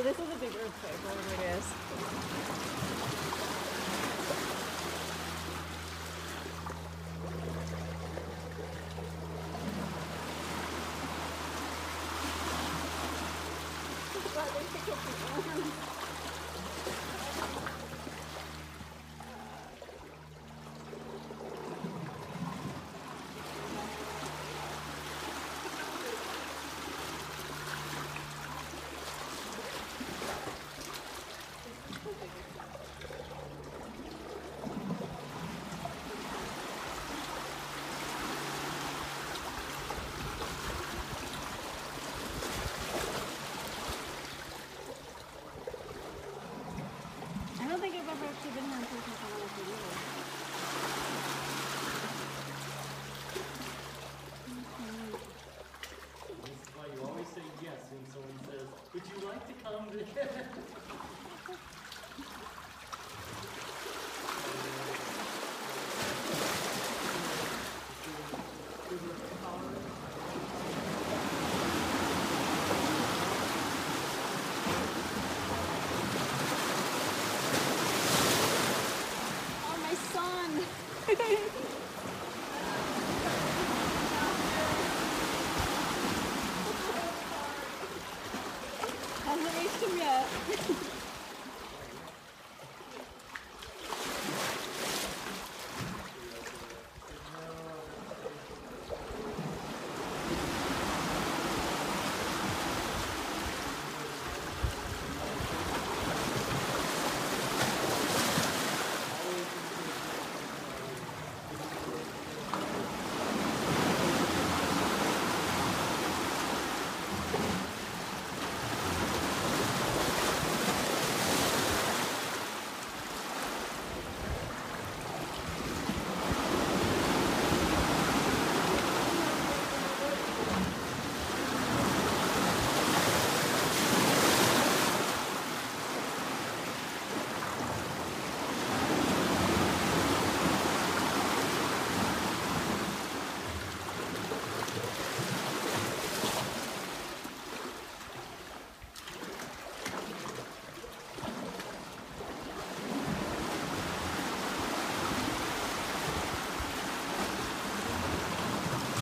So this is a big earthquake, whatever it is. I like Thank you.